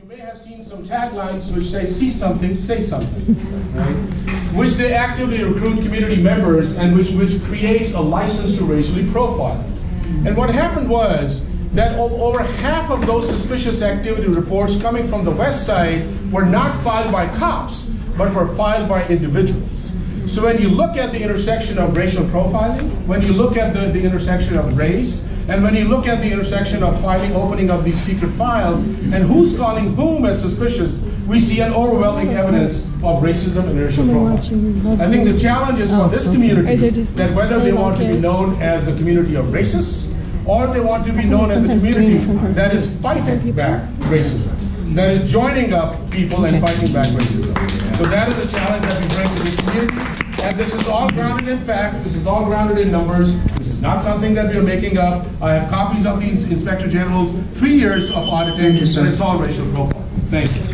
you may have seen some taglines which say, see something, say something, right? Which they actively recruit community members and which, which creates a license to racially profile. And what happened was that over half of those suspicious activity reports coming from the west side were not filed by cops, but were filed by individuals. So when you look at the intersection of racial profiling, when you look at the, the intersection of race, and when you look at the intersection of filing, opening of these secret files, and who's calling whom as suspicious, we see an overwhelming evidence of racism and racial profiling. I think the challenge is for this community that whether they want to be known as a community of racists, or they want to be known as a community that is fighting back racism, that is joining up people and fighting back racism. So that is a challenge And this is all grounded in facts. This is all grounded in numbers. This is not something that we are making up. I have copies of the Inspector General's three years of auditing, and it's all racial profile. Thank you.